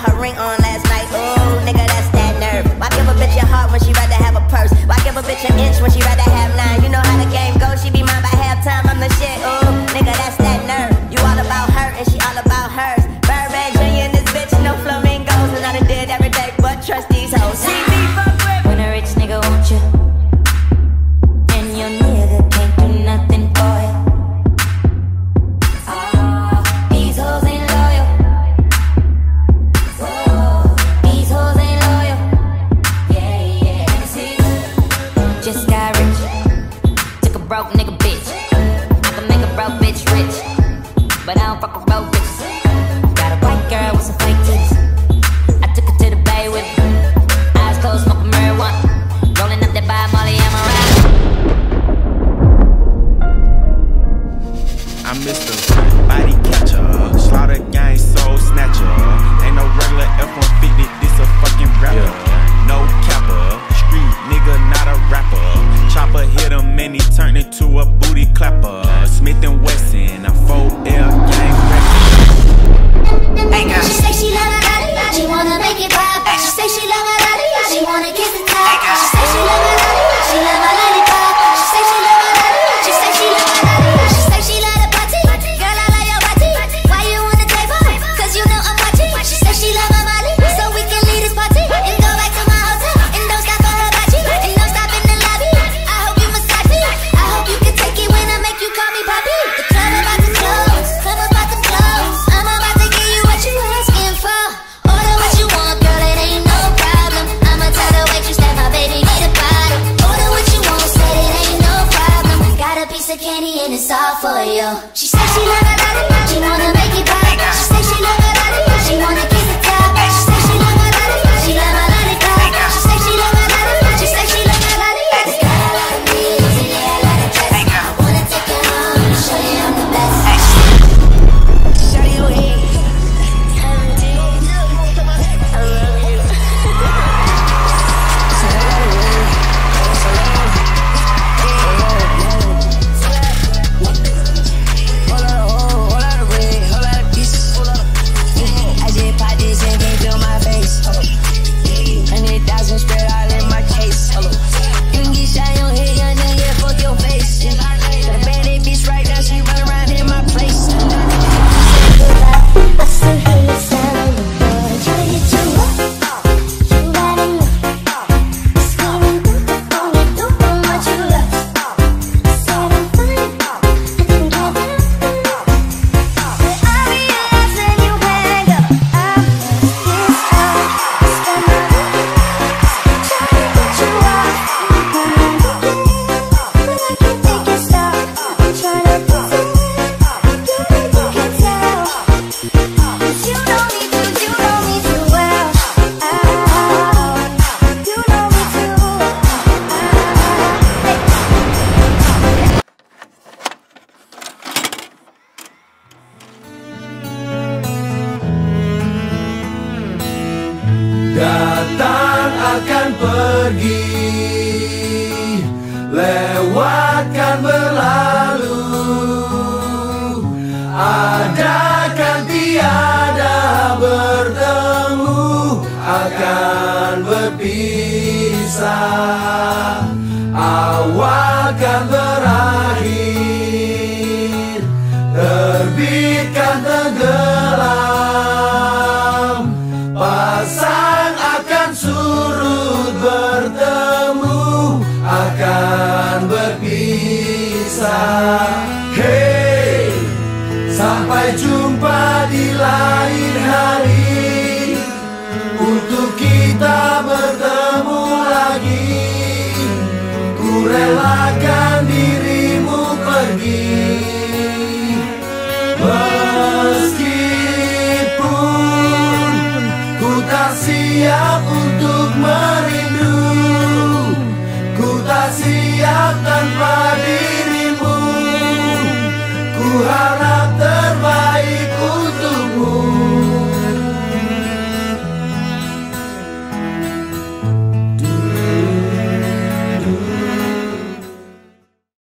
got her ring on last night. Ooh, nigga, that's that nerve. Why give a bitch a heart when she rather have a purse? Why give a bitch an inch when she rather have nine? You know how the game goes, she be mine by halftime. I'm the shit. Ooh. broke nigga bitch. I can make a broke bitch rich, but I don't fuck with broke bitches. Got a white girl with some fake tits. Yes. piece of candy and it's all for you. She said she love it, she wanna make it right. She said she love it, she wanna. Lewatkan berlalu. Ada kan tiada bertemu. Akan berpisah. Awal kan berakhir. Terbitkan tenggelam besar Hey Sampai jumpa di lain hari. Untuk kita bertemu lagi. Ku relakan dirimu pergi. Meskipun Ku tak siap untuk merindu Ku tak siap tanpa dirimu harap